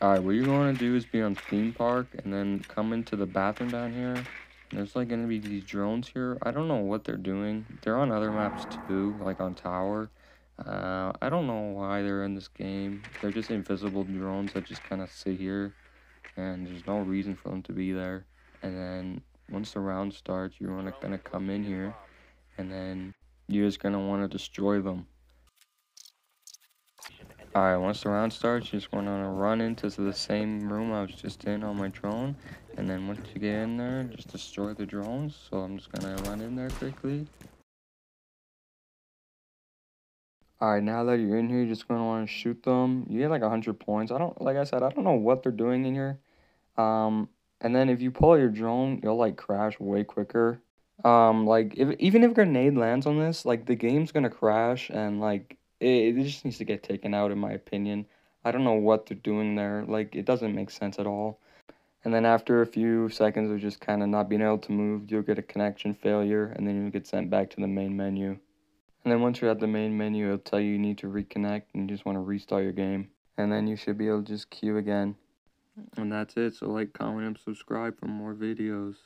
Alright, what you're going to do is be on theme park and then come into the bathroom down here. And there's like going to be these drones here. I don't know what they're doing. They're on other maps too, like on Tower. Uh, I don't know why they're in this game. They're just invisible drones that just kind of sit here. And there's no reason for them to be there. And then once the round starts, you're going to come in here. And then you're just going to want to destroy them. Alright, once the round starts, you're just going to run into the same room I was just in on my drone. And then once you get in there, just destroy the drones. So I'm just going to run in there quickly. Alright, now that you're in here, you're just going to want to shoot them. You get like 100 points. I don't, like I said, I don't know what they're doing in here. Um, and then if you pull your drone, you'll like crash way quicker. Um, like if even if grenade lands on this, like the game's gonna crash and like it, it just needs to get taken out in my opinion. I don't know what they're doing there. Like it doesn't make sense at all. And then after a few seconds of just kind of not being able to move, you'll get a connection failure and then you'll get sent back to the main menu. And then once you're at the main menu, it'll tell you you need to reconnect and you just want to restart your game. And then you should be able to just queue again. And that's it. So like, comment, and subscribe for more videos.